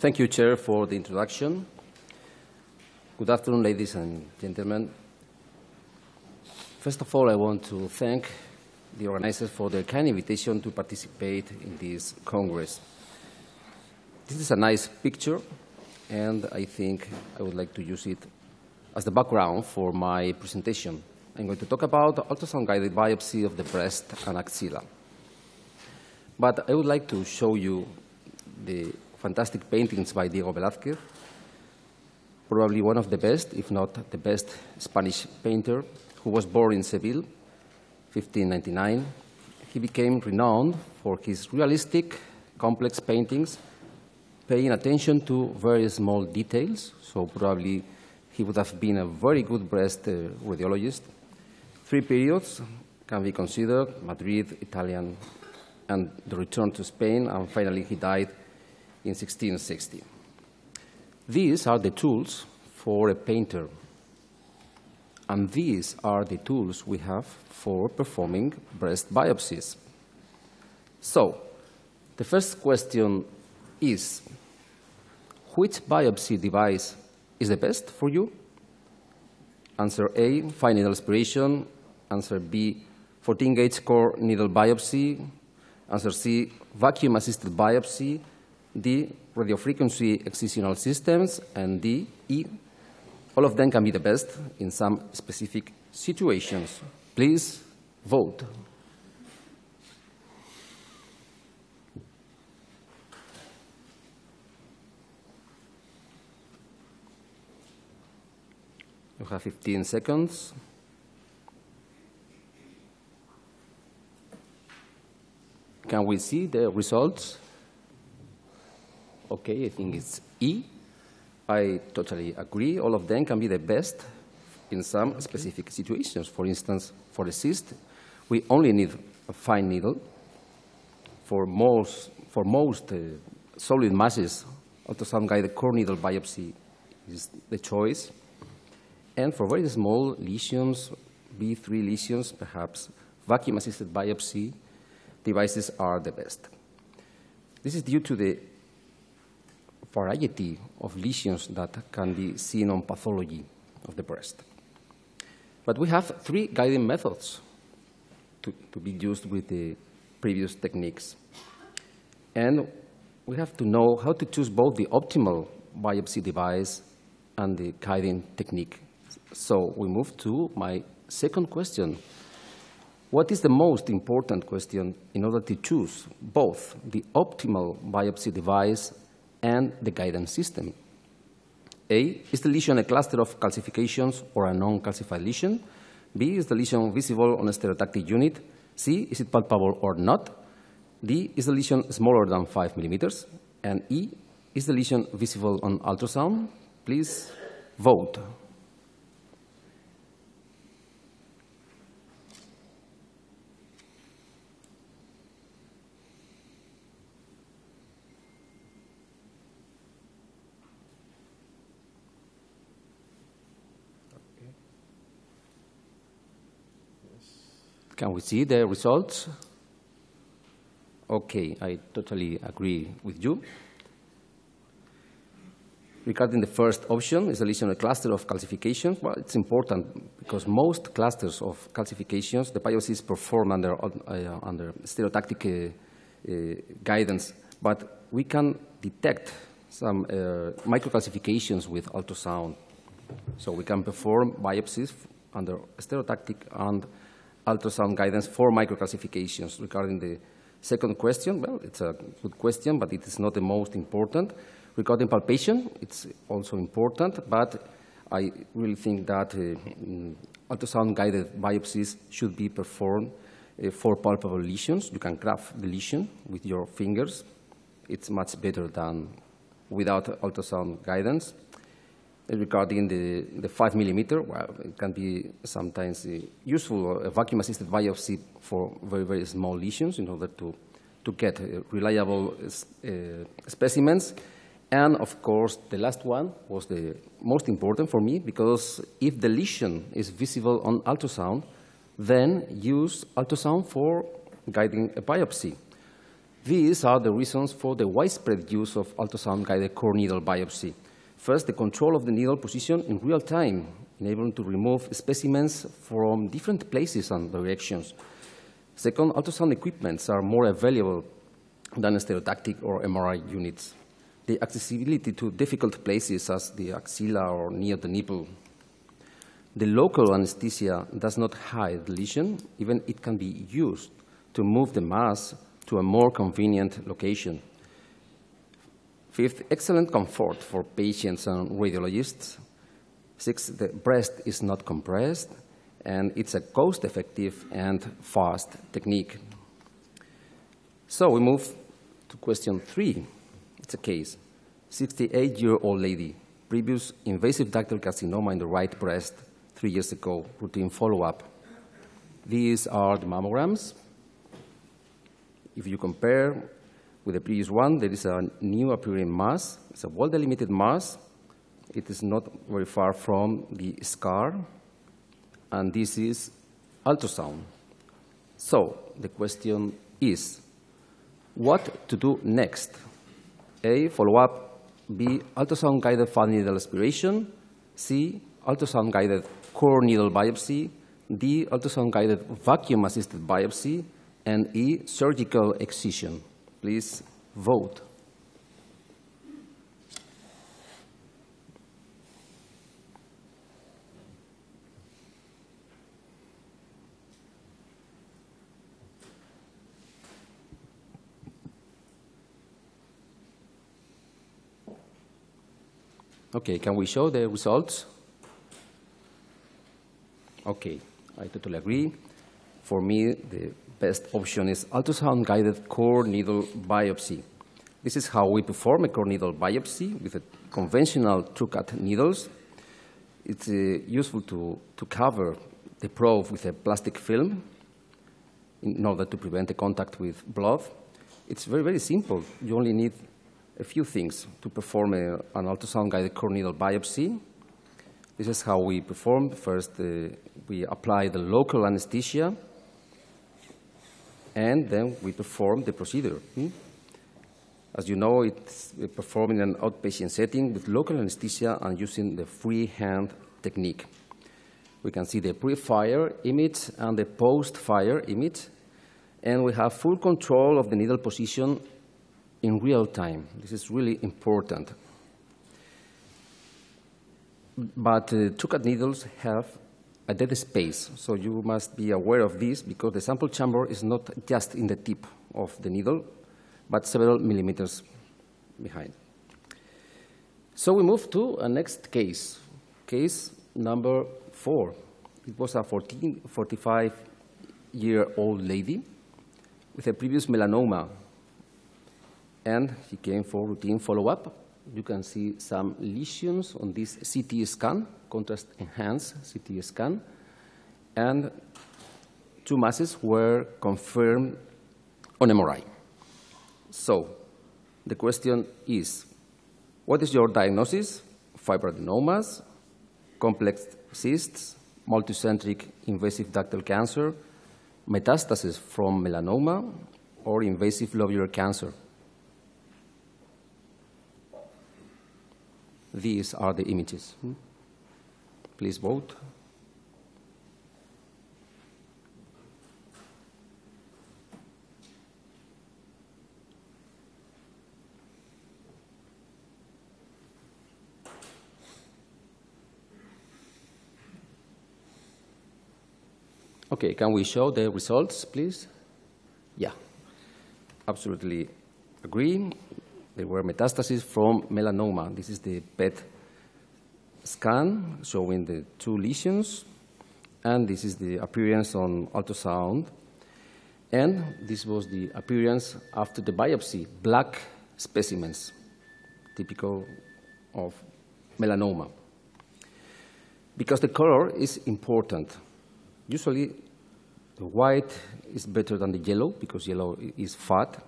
Thank you, Chair, for the introduction. Good afternoon, ladies and gentlemen. First of all, I want to thank the organizers for their kind invitation to participate in this Congress. This is a nice picture, and I think I would like to use it as the background for my presentation. I'm going to talk about ultrasound-guided biopsy of the breast and axilla. But I would like to show you the fantastic paintings by Diego Velázquez, probably one of the best, if not the best, Spanish painter, who was born in Seville, 1599. He became renowned for his realistic, complex paintings, paying attention to very small details, so probably he would have been a very good breast uh, radiologist. Three periods can be considered, Madrid, Italian, and the return to Spain, and finally he died in 1660. These are the tools for a painter, and these are the tools we have for performing breast biopsies. So, the first question is, which biopsy device is the best for you? Answer A, fine needle aspiration. Answer B, 14-gauge core needle biopsy. Answer C, vacuum-assisted biopsy. D, radiofrequency excisional systems. And D, E, all of them can be the best in some specific situations. Please vote. You have 15 seconds. Can we see the results? Okay, I think it's E. I totally agree. All of them can be the best in some okay. specific situations. For instance, for a cyst, we only need a fine needle. For most, for most uh, solid masses, ultrasound-guided core needle biopsy is the choice. And for very small lesions, B3 lesions, perhaps vacuum-assisted biopsy devices are the best. This is due to the variety of lesions that can be seen on pathology of the breast. But we have three guiding methods to, to be used with the previous techniques. And we have to know how to choose both the optimal biopsy device and the guiding technique so we move to my second question. What is the most important question in order to choose both the optimal biopsy device and the guidance system? A, is the lesion a cluster of calcifications or a non-calcified lesion? B, is the lesion visible on a stereotactic unit? C, is it palpable or not? D, is the lesion smaller than 5 millimeters? And E, is the lesion visible on ultrasound? Please vote. Can we see the results? Okay, I totally agree with you. Regarding the first option, is a lesion a cluster of calcifications. Well, it's important because most clusters of calcifications, the biopsies is performed under, uh, under stereotactic uh, uh, guidance, but we can detect some uh, microcalcifications with ultrasound. So we can perform biopsies under stereotactic and ultrasound guidance for microcalcifications. Regarding the second question, well, it's a good question, but it is not the most important. Regarding palpation, it's also important, but I really think that uh, ultrasound-guided biopsies should be performed uh, for palpable lesions. You can graph the lesion with your fingers. It's much better than without ultrasound guidance regarding the, the 5 millimeter, well, it can be sometimes uh, useful, a vacuum-assisted biopsy for very, very small lesions in order to, to get uh, reliable uh, specimens. And of course, the last one was the most important for me because if the lesion is visible on ultrasound, then use ultrasound for guiding a biopsy. These are the reasons for the widespread use of ultrasound-guided core needle biopsy. First, the control of the needle position in real time, enabling to remove specimens from different places and directions. Second, ultrasound equipments are more available than stereotactic or MRI units. The accessibility to difficult places as the axilla or near the nipple. The local anesthesia does not hide the lesion, even it can be used to move the mass to a more convenient location. Fifth, excellent comfort for patients and radiologists. Sixth, the breast is not compressed, and it's a cost-effective and fast technique. So we move to question three. It's a case. 68-year-old lady, previous invasive ductal carcinoma in the right breast three years ago, routine follow-up. These are the mammograms. If you compare with the previous one, there is a new appearing mass. It's a well-delimited mass. It is not very far from the scar. And this is ultrasound. So the question is, what to do next? A, follow-up. B, ultrasound-guided fine needle aspiration. C, ultrasound-guided core needle biopsy. D, ultrasound-guided vacuum-assisted biopsy and E, surgical excision. Please vote. Okay, can we show the results? Okay, I totally agree. For me, the best option is ultrasound-guided core needle biopsy. This is how we perform a core needle biopsy with conventional TrueCut needles. It's uh, useful to, to cover the probe with a plastic film in order to prevent the contact with blood. It's very, very simple. You only need a few things to perform a, an ultrasound-guided core needle biopsy. This is how we perform. First, uh, we apply the local anesthesia and then we perform the procedure. Hmm? As you know, it's performed in an outpatient setting with local anesthesia and using the freehand technique. We can see the pre-fire image and the post-fire image, and we have full control of the needle position in real time. This is really important. But uh, TrueCut needles have a dead space. So you must be aware of this because the sample chamber is not just in the tip of the needle, but several millimeters behind. So we move to a next case, case number four. It was a 14, 45-year-old lady with a previous melanoma, and she came for routine follow-up you can see some lesions on this CT scan, contrast enhanced CT scan, and two masses were confirmed on MRI. So the question is, what is your diagnosis? Fibroadenomas, complex cysts, multicentric invasive ductal cancer, metastasis from melanoma, or invasive lobular cancer? These are the images. Hmm? Please vote. Okay, can we show the results, please? Yeah, absolutely agree. There were metastases from melanoma. This is the PET scan showing the two lesions, and this is the appearance on ultrasound. And this was the appearance after the biopsy, black specimens, typical of melanoma. Because the color is important. Usually, the white is better than the yellow because yellow is fat,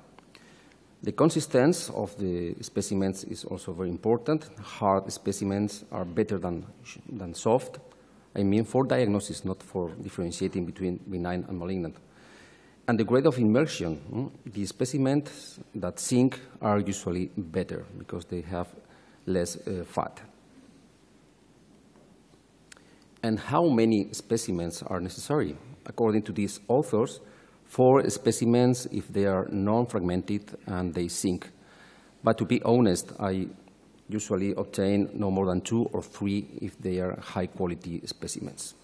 the consistence of the specimens is also very important. Hard specimens are better than, than soft. I mean for diagnosis, not for differentiating between benign and malignant. and the grade of immersion. Mm, the specimens that sink are usually better because they have less uh, fat. And how many specimens are necessary? According to these authors, four specimens if they are non-fragmented and they sink. But to be honest, I usually obtain no more than two or three if they are high-quality specimens.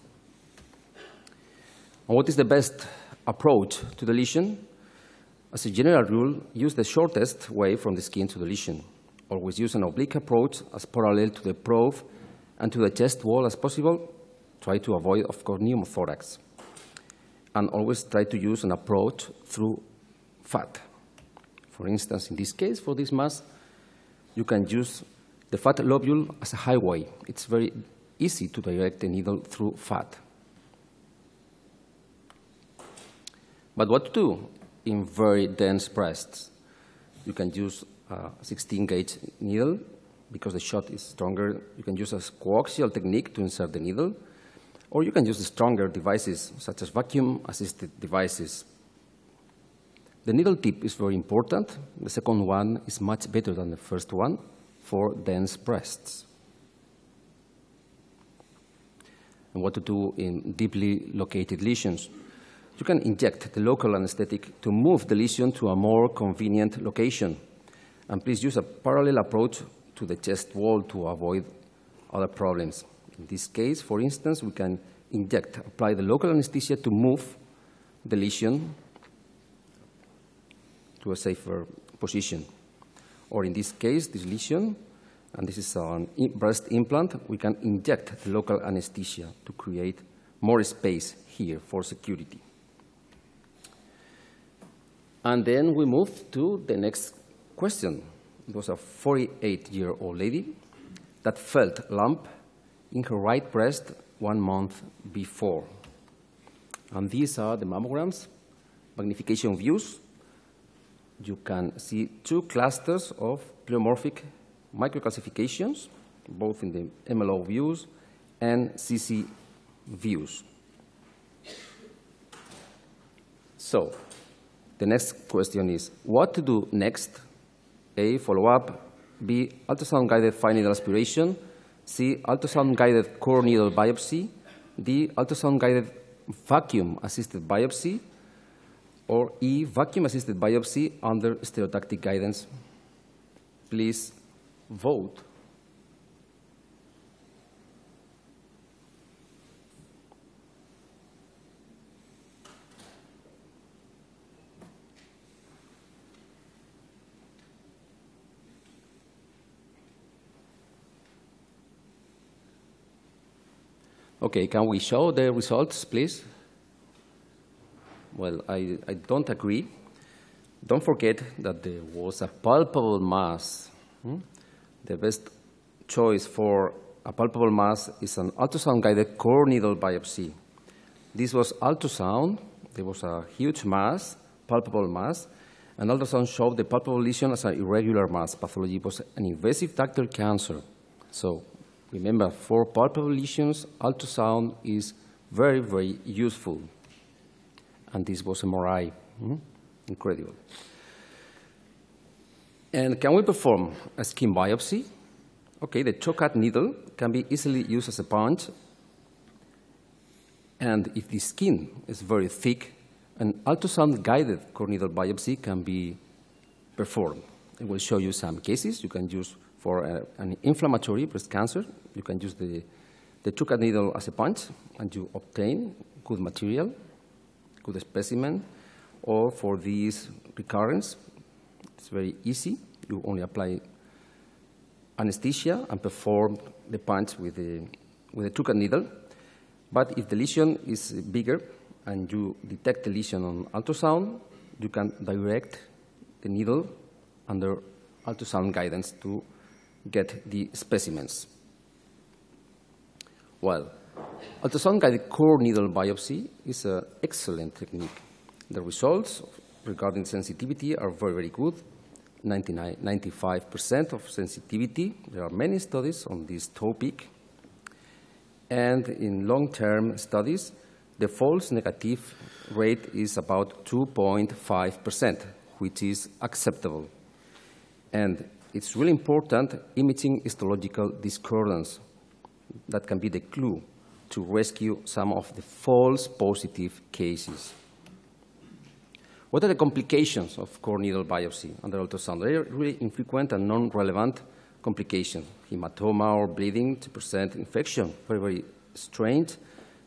And what is the best approach to the lesion? As a general rule, use the shortest way from the skin to the lesion. Always use an oblique approach as parallel to the probe and to the chest wall as possible. Try to avoid, of course, pneumothorax. And always try to use an approach through fat. For instance, in this case, for this mass, you can use the fat lobule as a highway. It's very easy to direct the needle through fat. But what to do in very dense breasts? You can use a 16 gauge needle because the shot is stronger. You can use a coaxial technique to insert the needle, or you can use stronger devices such as vacuum assisted devices. The needle tip is very important. The second one is much better than the first one for dense breasts. And what to do in deeply located lesions? You can inject the local anesthetic to move the lesion to a more convenient location. And please use a parallel approach to the chest wall to avoid other problems. In this case, for instance, we can inject, apply the local anesthesia to move the lesion to a safer position. Or in this case, this lesion, and this is an breast implant, we can inject the local anesthesia to create more space here for security. And then we move to the next question. It was a 48-year-old lady that felt lump in her right breast one month before. And these are the mammograms, magnification views. You can see two clusters of pleomorphic microcalcifications, both in the MLO views and CC views. So the next question is, what to do next? A, follow-up. B, ultrasound-guided needle aspiration. C, ultrasound-guided core needle biopsy. D, ultrasound-guided vacuum-assisted biopsy. Or E, vacuum-assisted biopsy under stereotactic guidance. Please vote. Okay, can we show the results, please? Well, I, I don't agree. Don't forget that there was a palpable mass. Hmm? The best choice for a palpable mass is an ultrasound-guided core needle biopsy. This was ultrasound. There was a huge mass, palpable mass, and ultrasound showed the palpable lesion as an irregular mass. Pathology was an invasive ductal cancer. So Remember, for palpable lesions, ultrasound is very, very useful. And this was MRI. Mm -hmm. Incredible. And can we perform a skin biopsy? Okay, the TrueCut needle can be easily used as a punch. And if the skin is very thick, an ultrasound-guided core needle biopsy can be performed. I will show you some cases. You can use for a, an inflammatory breast cancer, you can use the, the TrueCut needle as a punch, and you obtain good material, good specimen. Or for these recurrence, it's very easy. You only apply anesthesia and perform the punch with the, with the TrueCut needle. But if the lesion is bigger and you detect the lesion on ultrasound, you can direct the needle under ultrasound guidance to get the specimens. Well, ultrasound-guided core needle biopsy is an excellent technique. The results regarding sensitivity are very, very good, 95% of sensitivity. There are many studies on this topic. And in long-term studies, the false negative rate is about 2.5%, which is acceptable. And it's really important imaging histological discordance. That can be the clue to rescue some of the false positive cases. What are the complications of core needle biopsy under ultrasound? They are really infrequent and non-relevant complications. Hematoma or bleeding to present infection, very, very strange.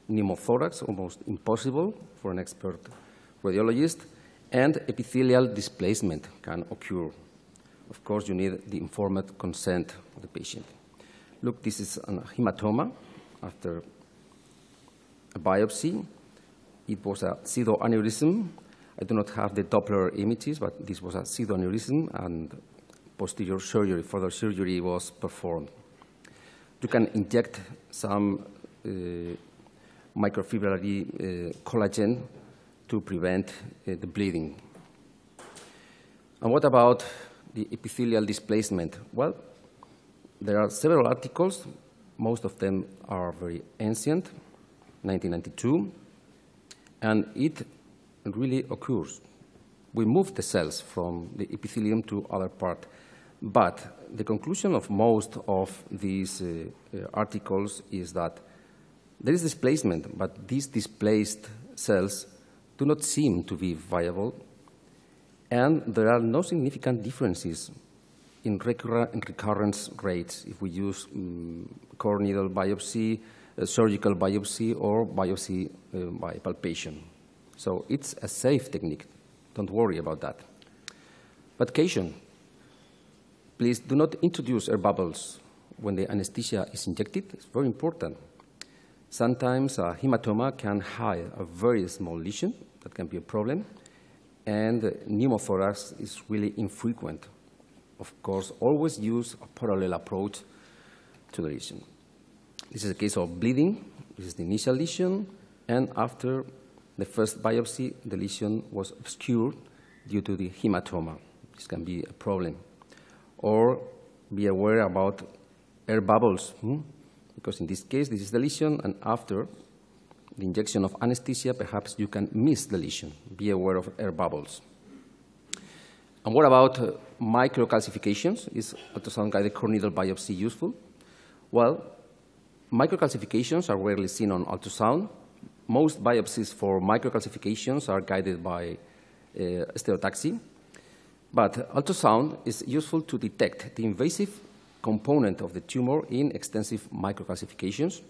Pneumothorax, almost impossible for an expert radiologist. And epithelial displacement can occur. Of course, you need the informed consent of the patient. Look, this is a hematoma after a biopsy. It was a pseudoaneurysm I do not have the Doppler images, but this was a pseudoaneurysm and posterior surgery, further surgery was performed. You can inject some uh, microfibrillary uh, collagen to prevent uh, the bleeding. And what about the epithelial displacement? Well, there are several articles. Most of them are very ancient, 1992, and it really occurs. We move the cells from the epithelium to other part. But the conclusion of most of these uh, uh, articles is that there is displacement, but these displaced cells do not seem to be viable, and there are no significant differences in, recurrence rates if we use um, core needle biopsy, uh, surgical biopsy, or biopsy uh, by palpation. So it's a safe technique. Don't worry about that. But caution, please do not introduce air bubbles when the anesthesia is injected. It's very important. Sometimes a hematoma can hide a very small lesion. That can be a problem. And pneumothorax is really infrequent. Of course, always use a parallel approach to the lesion. This is a case of bleeding. This is the initial lesion. And after the first biopsy, the lesion was obscured due to the hematoma. This can be a problem. Or be aware about air bubbles, hmm? because in this case, this is the lesion, and after the injection of anesthesia, perhaps you can miss the lesion. Be aware of air bubbles. And what about uh, microcalcifications? Is ultrasound-guided core needle biopsy useful? Well, microcalcifications are rarely seen on ultrasound, most biopsies for microcalcifications are guided by uh, stereotaxy, but ultrasound is useful to detect the invasive component of the tumor in extensive microcalcifications.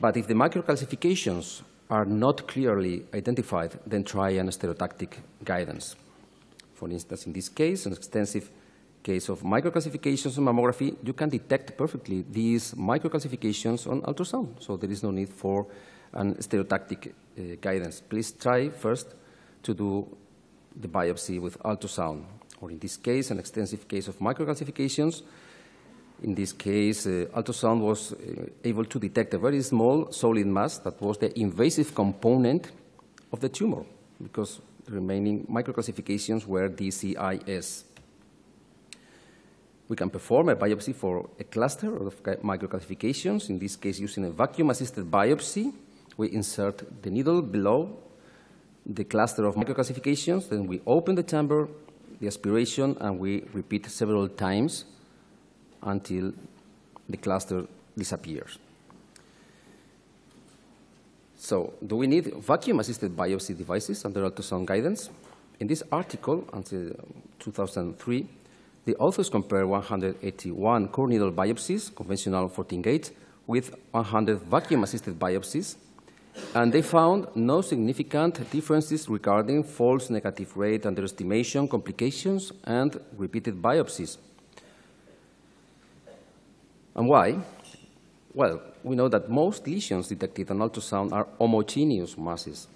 But if the microcalcifications are not clearly identified, then try an stereotactic guidance. For instance, in this case, an extensive case of microcalcifications on mammography, you can detect perfectly these microcalcifications on ultrasound, so there is no need for an stereotactic uh, guidance. Please try first to do the biopsy with ultrasound, or in this case, an extensive case of microcalcifications. In this case, uh, ultrasound was uh, able to detect a very small solid mass that was the invasive component of the tumor, because the remaining microcalcifications were DCIS. We can perform a biopsy for a cluster of microcalcifications, in this case using a vacuum-assisted biopsy we insert the needle below the cluster of microcalcifications, then we open the chamber, the aspiration, and we repeat several times until the cluster disappears. So, do we need vacuum-assisted biopsy devices under ultrasound guidance? In this article, until um, 2003, the authors compare 181 core needle biopsies, conventional 14 gauge, with 100 vacuum-assisted biopsies, and they found no significant differences regarding false negative rate underestimation, complications, and repeated biopsies. And why? Well, we know that most lesions detected on ultrasound are homogeneous masses.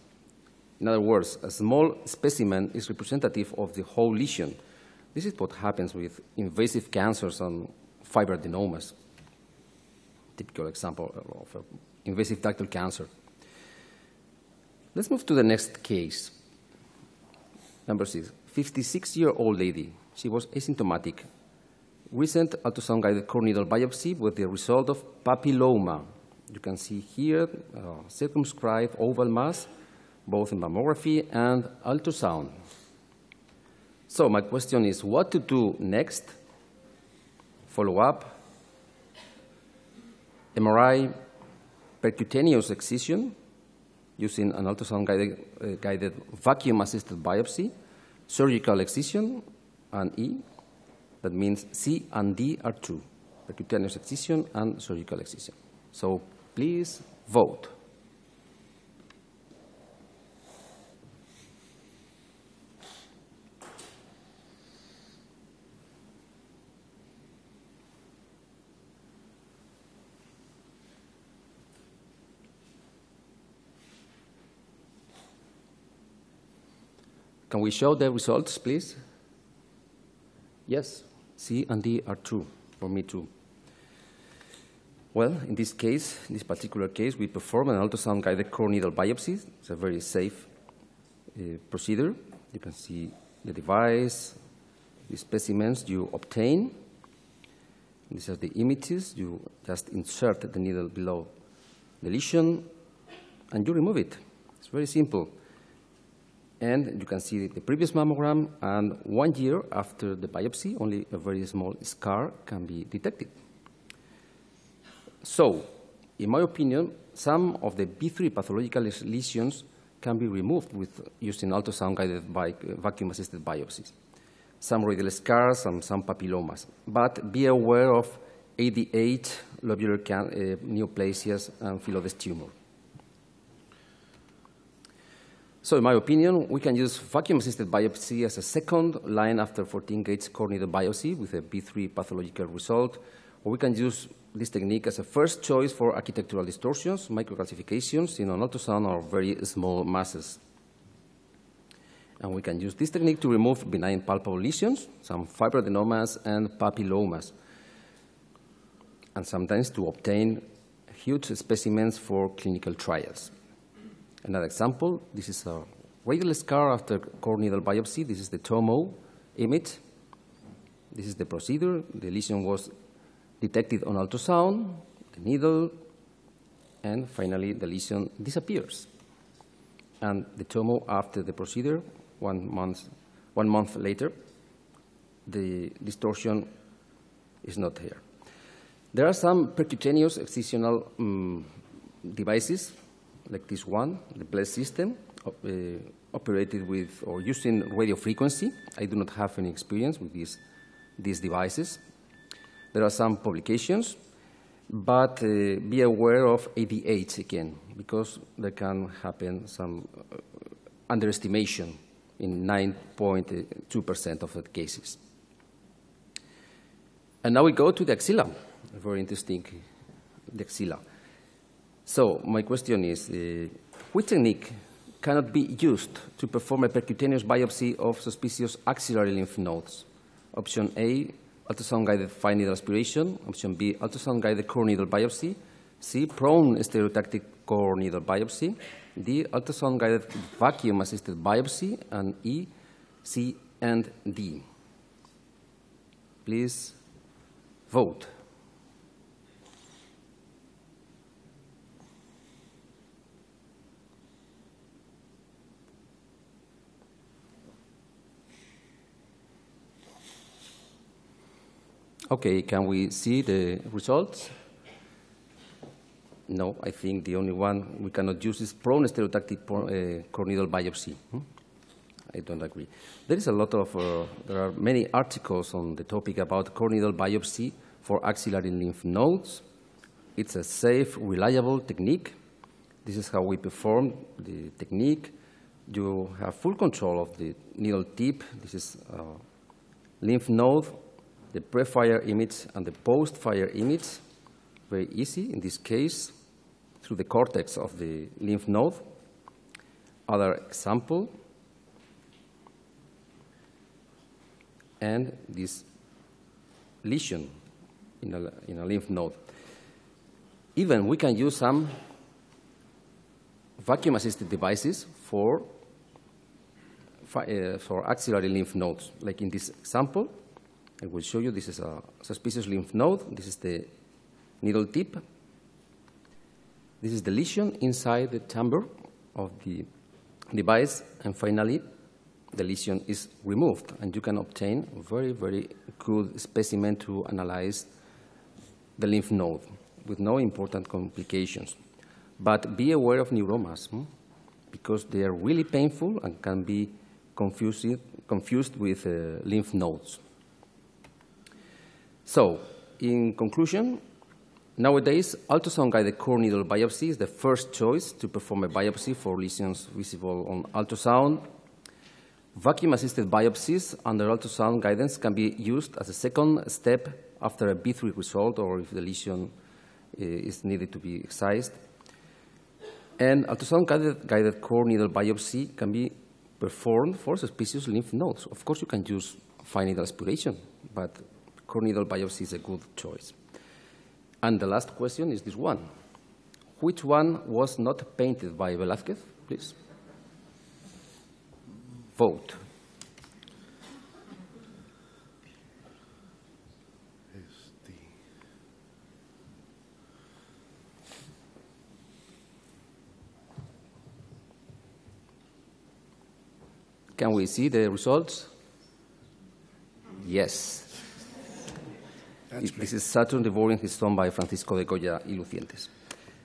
In other words, a small specimen is representative of the whole lesion. This is what happens with invasive cancers and fibroadenomas. Typical example of uh, invasive ductal cancer. Let's move to the next case. Number six, 56-year-old lady. She was asymptomatic. Recent ultrasound-guided core needle biopsy with the result of papilloma. You can see here uh, circumscribed oval mass, both in mammography and ultrasound. So my question is what to do next? Follow up, MRI percutaneous excision using an ultrasound-guided uh, guided vacuum-assisted biopsy, surgical excision, and E. That means C and D are true, percutaneous excision and surgical excision. So please vote. Can we show the results, please? Yes, C and D are true, for me too. Well, in this case, in this particular case, we perform an ultrasound-guided core needle biopsy. It's a very safe uh, procedure. You can see the device, the specimens you obtain. These are the images. You just insert the needle below the lesion, and you remove it. It's very simple. And you can see the previous mammogram, and one year after the biopsy, only a very small scar can be detected. So, in my opinion, some of the B3 pathological lesions can be removed with using ultrasound-guided vacuum-assisted biopsies. Some radial scars and some papillomas. But be aware of ADH, lobular uh, neoplasias, and Phyllodes tumor. So in my opinion, we can use vacuum-assisted biopsy as a second line after 14 gauge core needle biopsy with a B3 pathological result, or we can use this technique as a first choice for architectural distortions, microcalcifications in an ultrasound or very small masses. And we can use this technique to remove benign palpable lesions, some fibroadenomas and papillomas, and sometimes to obtain huge specimens for clinical trials. Another example, this is a radial scar after core needle biopsy. This is the TOMO image. This is the procedure. The lesion was detected on ultrasound, the needle, and finally the lesion disappears. And the TOMO after the procedure, one month, one month later, the distortion is not here. There are some percutaneous excisional um, devices like this one, the BLES system, uh, operated with or using radio frequency. I do not have any experience with these, these devices. There are some publications, but uh, be aware of ADH again, because there can happen some uh, underestimation in 9.2% of the cases. And now we go to the axilla, very interesting, the axilla. So my question is, uh, which technique cannot be used to perform a percutaneous biopsy of suspicious axillary lymph nodes? Option A, ultrasound-guided fine needle aspiration. Option B, ultrasound-guided core needle biopsy. C, prone stereotactic core needle biopsy. D, ultrasound-guided vacuum-assisted biopsy. And E, C, and D. Please vote. Okay, can we see the results? No, I think the only one we cannot use is prone stereotactic uh, core needle biopsy. Hmm? I don't agree. There is a lot of, uh, there are many articles on the topic about core needle biopsy for axillary lymph nodes. It's a safe, reliable technique. This is how we perform the technique. You have full control of the needle tip. This is a lymph node the pre-fire image and the post-fire image, very easy in this case, through the cortex of the lymph node. Other example, and this lesion in a, in a lymph node. Even we can use some vacuum-assisted devices for, uh, for axillary lymph nodes, like in this example, I will show you this is a suspicious lymph node. This is the needle tip. This is the lesion inside the chamber of the device, and finally, the lesion is removed, and you can obtain a very, very good specimen to analyze the lymph node with no important complications. But be aware of neuromas, hmm? because they are really painful and can be confused, confused with uh, lymph nodes. So, in conclusion, nowadays, ultrasound-guided core needle biopsy is the first choice to perform a biopsy for lesions visible on ultrasound. Vacuum-assisted biopsies under ultrasound guidance can be used as a second step after a B3 result or if the lesion uh, is needed to be excised. And ultrasound-guided guided core needle biopsy can be performed for suspicious lymph nodes. Of course, you can use fine needle aspiration, but core biopsy is a good choice. And the last question is this one. Which one was not painted by Velázquez, please? Vote. Can we see the results? Yes. This is Saturn devouring his son by Francisco de Goya y Lucientes.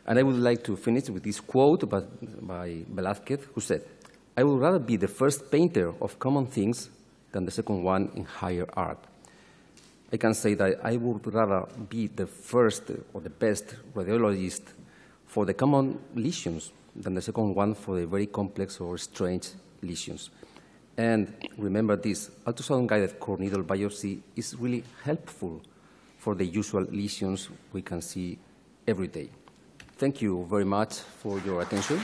And I would like to finish with this quote by, by Velázquez, who said, I would rather be the first painter of common things than the second one in higher art. I can say that I would rather be the first uh, or the best radiologist for the common lesions than the second one for the very complex or strange lesions. And remember this, ultrasound-guided core needle biopsy is really helpful for the usual lesions we can see every day. Thank you very much for your attention.